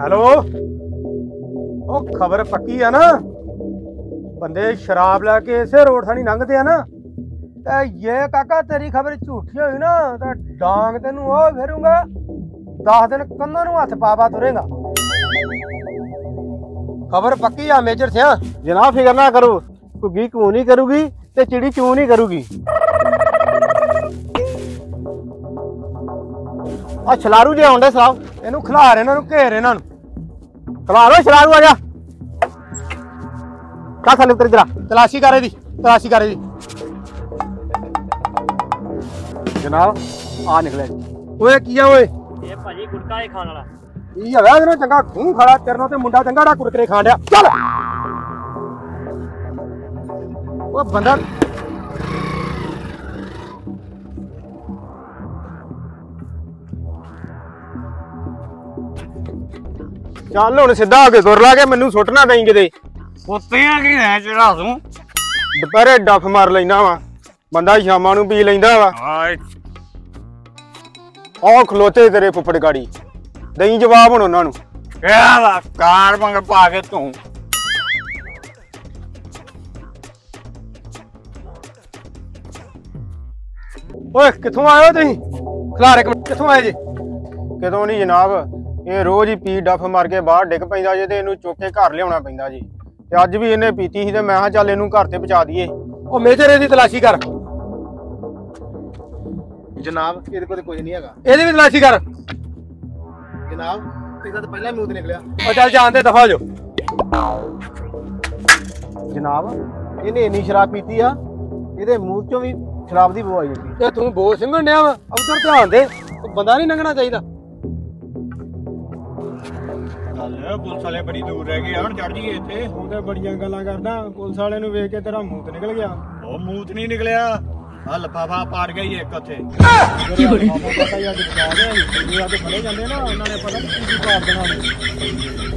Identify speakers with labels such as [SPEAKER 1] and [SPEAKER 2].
[SPEAKER 1] Hello? ਉਹ ਖਬਰ ਪੱਕੀ ਆ ਨਾ? ਬੰਦੇ ਸ਼ਰਾਬ ਲੈ ਕੇ ਇਸੇ ਰੋਡ ਥਾਣੀ ਲੰਘਦੇ ਆ ਨਾ। ਤੇ ਇਹ ਕਾਕਾ, ਤੇਰੀ ਖਬਰ ਝੂਠੀ ਹੋਈ ਨਾ, ਤਾਂ ਡਾਂਗ ਤੈਨੂੰ ਉਹ ਫੇਰੂੰਗਾ। 10 ਦਿਨ ਕੰਨਾਂ ਨੂੰ ਹੱਥ ਪਾਵਾ ਤੁਰੇਗਾ। ਖਬਰ ਪੱਕੀ ਆ, ਮੇਜਰ ਸਿਆ।
[SPEAKER 2] ਜਨਾਬ, ਫਿਕਰ ਨਾ ਕਰੋ। ਘੁੱਗੀ ਕੂ ਨਹੀਂ ਕਰੂਗੀ ਤੇ ਚਿੜੀ ਚੂ ਨਹੀਂ ਕਰੂਗੀ। ਆ ਛਲਾਰੂ ਜੇ ਆਉਂਦੇ ਸਰਾਬ
[SPEAKER 1] ਇਹਨੂੰ ਖਿਲਾਰ ਇਹਨਾਂ ਨੂੰ ਘੇਰ ਇਹਨਾਂ ਨੂੰ।
[SPEAKER 2] ਖਲਾਰੋ ਛਲਾਰੂ ਆ ਜਾ। ਕਾ ਥਾਲੇ ਉਤਰ ਜਰਾ।
[SPEAKER 1] ਤਲਾਸ਼ੀ ਕਰ ਇਹਦੀ ਤਲਾਸ਼ੀ ਕਰ ਇਹਦੀ।
[SPEAKER 2] ਜਨਾਬ ਆ ਨਿਕਲਿਆ ਜੀ
[SPEAKER 1] ਓਏ ਕੀ ਆ ਓਏ?
[SPEAKER 3] ਇਹ ਭਾਜੀ ਗੁਟਕਾ ਹੀ ਖਾਣ ਵਾਲਾ।
[SPEAKER 1] ਕੀ ਹੈਗਾ ਇਹਦੇ ਨਾਲ ਚੰਗਾ ਖੂਨ ਖੜਾ ਤੇਰੇ ਨਾਲ ਤੇ ਮੁੰਡਾ ਚੰਗਾ ਡਾ ਕੁਰਕਰੇ ਖਾਣ ਡਿਆ। ਚੱਲ। ਉਹ ਬੰਦਾ
[SPEAKER 2] ਚੱਲ ਹੁਣ ਸਿੱਧਾ ਹੋ ਕੇ ਤੁਰ ਲਾ ਕੇ ਮੈਨੂੰ ਸੁੱਟ ਨਾ ਦੇਈਂ ਕਿਤੇ।
[SPEAKER 3] ਕੁੱਤਿਆਂ ਕੀ ਹੈ ਚੜਾ ਦੂੰ?
[SPEAKER 2] ਦੁਪਹਿਰੇ ਡੱਫ ਮਾਰ ਲੈਂਦਾ ਵਾ। ਬੰਦਾ ਸ਼ਾਮਾਂ ਨੂੰ ਪੀ ਲੈਂਦਾ ਵਾ।
[SPEAKER 3] ਹਾਏ।
[SPEAKER 2] ਆਹ ਖਲੋਤੇ ਤੇਰੇ ਫੁੱਫੜ ਗਾੜੀ। ਦੇਈਂ ਜਵਾਬ ਹੁਣ ਉਹਨਾਂ ਨੂੰ।
[SPEAKER 3] ਕਿਆ ਵਾ? ਕਾਰ ਮੰਗ ਪਾ ਕੇ ਤੂੰ।
[SPEAKER 1] ਓਏ ਕਿੱਥੋਂ ਆਏ ਹੋ ਤੁਸੀਂ? ਖਿਲਾਰ ਕਿੱਥੋਂ ਆਏ ਜੀ?
[SPEAKER 2] ਕਿਦੋਂ ਨਹੀਂ ਜਨਾਬ। ਇਹ ਰੋਜ਼ ਹੀ ਪੀ ਡੱਫ ਮਾਰ ਕੇ ਬਾਹਰ ਡਿੱਗ ਪੈਂਦਾ ਜੇ ਤੇ ਇਹਨੂੰ ਚੁੱਕ ਕੇ ਘਰ ਲਿਆਉਣਾ ਪੈਂਦਾ ਜੀ। ਤੇ ਅੱਜ ਵੀ ਇਹਨੇ ਪੀਤੀ ਸੀ ਤੇ ਮੈਂ ਕਿਹਾ ਚੱਲ ਇਹਨੂੰ ਘਰ ਤੇ ਪਹੁੰਚਾ ਦਈਏ।
[SPEAKER 1] ਉਹ ਮੇਜਰ ਇਹਦੀ ਤਲਾਸ਼ੀ ਕਰ।
[SPEAKER 2] ਜਨਾਬ ਇਹਦੇ ਕੋਲ ਕੁਝ ਨਹੀਂ ਹੈਗਾ।
[SPEAKER 1] ਇਹਦੀ ਵੀ ਤਲਾਸ਼ੀ ਕਰ।
[SPEAKER 2] ਜਨਾਬ ਇਹਦਾ ਤਾਂ ਪਹਿਲਾਂ ਹੀ ਮੂਤ ਨਿਕਲਿਆ।
[SPEAKER 1] ਉਹ ਚੱਲ ਜਾਣ ਤੇ ਦਫਾ ਹੋ ਜਾਓ।
[SPEAKER 2] ਜਨਾਬ ਇਹਨੇ ਇੰਨੀ ਸ਼ਰਾਬ ਪੀਤੀ ਆ ਇਹਦੇ ਮੂੰਹ ਚੋਂ ਵੀ ਸ਼ਰਾਬ ਦੀ ਬੂ ਆਈ ਜਾਂਦੀ
[SPEAKER 1] ਤੇ ਤੂੰ ਬੋਲ ਸਿੰਘਣ ਡਿਆ ਵਾ? ਉਧਰ ਧਿਆਨ ਦੇ ਉਹ ਬੰਦਾ ਨਹੀਂ ਲੰਘਣਾ ਚਾਹੀਦਾ।
[SPEAKER 3] ਪੁਲਿਸ ਵਾਲੇ ਬੜੀ ਦੂਰ ਰਹਿ ਗਏ ਹੁਣ ਚੜ ਜੀਏ ਇੱਥੇ।
[SPEAKER 2] ਤੂੰ ਤੇ ਬੜੀਆਂ ਗੱਲਾਂ ਕਰਦਾ ਪੁਲਿਸ ਵਾਲੇ ਨੂੰ ਵੇਖ ਕੇ ਤੇਰਾ ਮੂੰਹ ਨਿਕਲ ਗਿਆ।
[SPEAKER 3] ਉਹ ਮੂਤ ਨਹੀਂ ਨਿਕਲਿਆ। ਆ ਲਫਾਫਾ ਪਾੜ ਗਈ ਇੱਕ ਉੱਥੇ।
[SPEAKER 2] ਕੀ ਬੜੀ ਪਤਾ ਹੀ ਅੱਜ ਬਚਾ ਗਏ ਜੇ ਅੱਜ ਫੜੇ ਜਾਂਦੇ ਨਾ ਉਹਨਾਂ ਨੇ ਪਤਾ ਨਹੀਂ ਕੀ ਕੀ ਕਰ ਦੇਣਾ